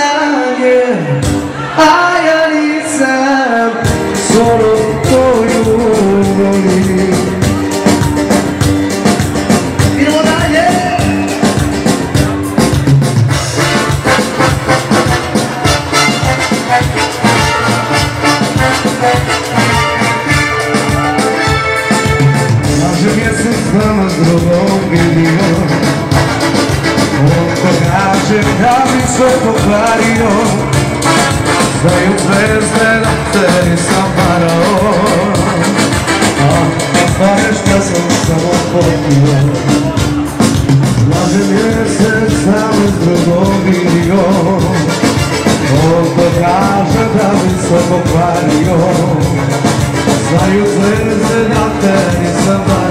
sanje A ja nisam s onom koju volim Idemo dalje! Kažem jesam s vama s drugom On to kaže kao sve pokvario Znaju zvezde da te sam varao A nešta sam samo popio Lažem mjesec sam iz drugog vidio Koliko kaže da bi se pokvario Znaju zvezde da te nisam varao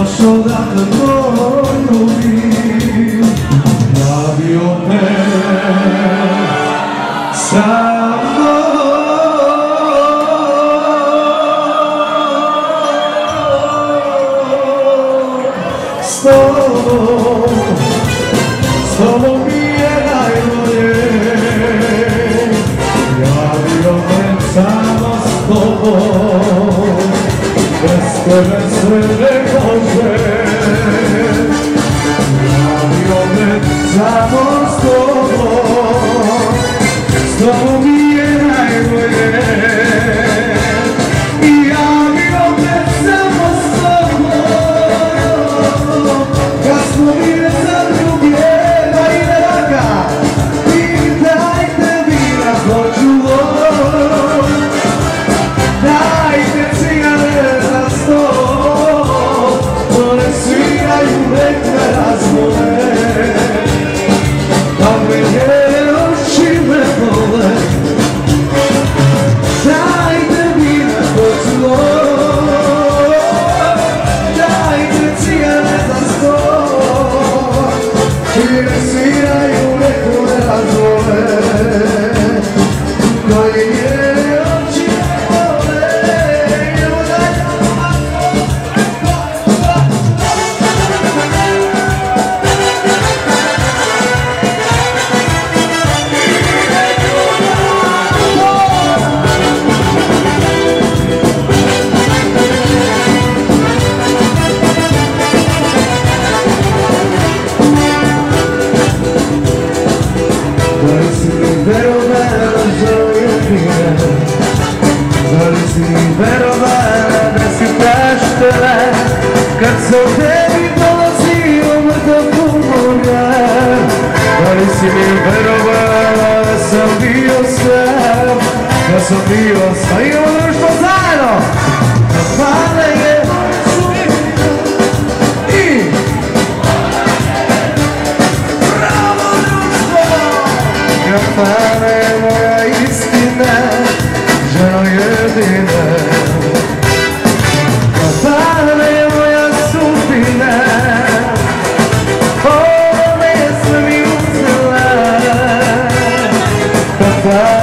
došao da te poljubim Da bi opet s tobom, s tobom mi je najbolje. Ja s tobom, bez tebe sve ne može. Ja bi opet samo s tobom, s tobom Kad sam tebi dolazio mrtav kumulja Da li si mi verovala da sam bio sam? Da sam bio sam God.